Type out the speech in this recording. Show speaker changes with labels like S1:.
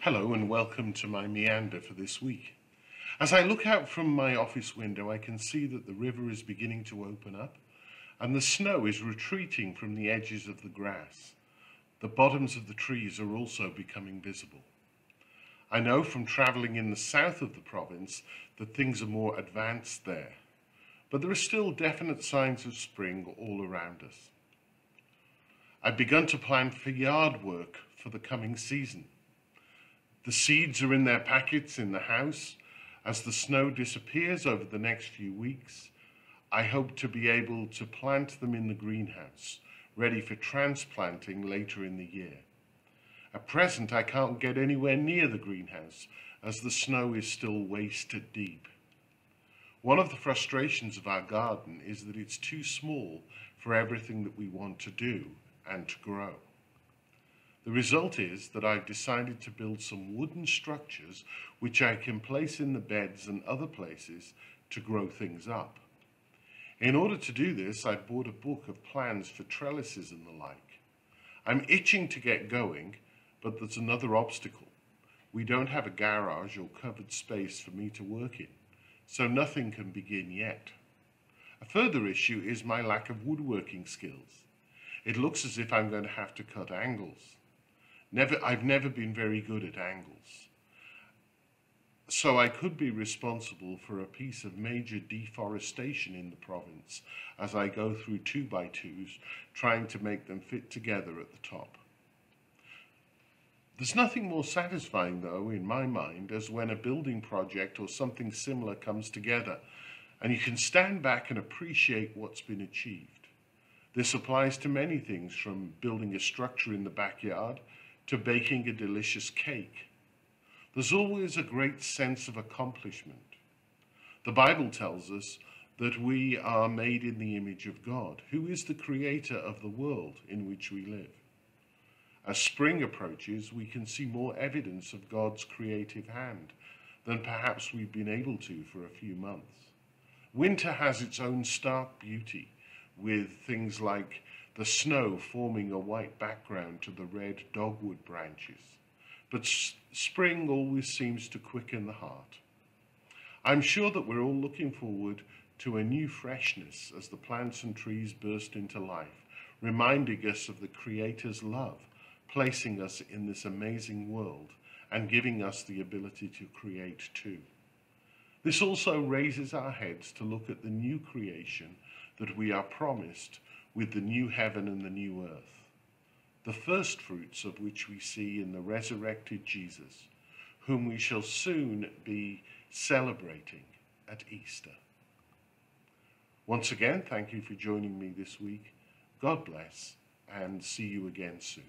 S1: Hello and welcome to my meander for this week. As I look out from my office window, I can see that the river is beginning to open up and the snow is retreating from the edges of the grass. The bottoms of the trees are also becoming visible. I know from travelling in the south of the province that things are more advanced there, but there are still definite signs of spring all around us. I've begun to plan for yard work for the coming season. The seeds are in their packets in the house. As the snow disappears over the next few weeks, I hope to be able to plant them in the greenhouse, ready for transplanting later in the year. At present, I can't get anywhere near the greenhouse as the snow is still waist deep. One of the frustrations of our garden is that it's too small for everything that we want to do and to grow. The result is that I've decided to build some wooden structures which I can place in the beds and other places to grow things up. In order to do this, I bought a book of plans for trellises and the like. I'm itching to get going, but there's another obstacle. We don't have a garage or covered space for me to work in, so nothing can begin yet. A further issue is my lack of woodworking skills. It looks as if I'm going to have to cut angles. Never, I've never been very good at angles. So I could be responsible for a piece of major deforestation in the province as I go through two by twos, trying to make them fit together at the top. There's nothing more satisfying, though, in my mind, as when a building project or something similar comes together and you can stand back and appreciate what's been achieved. This applies to many things, from building a structure in the backyard to baking a delicious cake. There's always a great sense of accomplishment. The Bible tells us that we are made in the image of God, who is the creator of the world in which we live. As spring approaches, we can see more evidence of God's creative hand than perhaps we've been able to for a few months. Winter has its own stark beauty, with things like the snow forming a white background to the red dogwood branches. But spring always seems to quicken the heart. I'm sure that we're all looking forward to a new freshness as the plants and trees burst into life, reminding us of the Creator's love, placing us in this amazing world and giving us the ability to create too. This also raises our heads to look at the new creation that we are promised with the new heaven and the new earth, the first fruits of which we see in the resurrected Jesus, whom we shall soon be celebrating at Easter. Once again, thank you for joining me this week. God bless and see you again soon.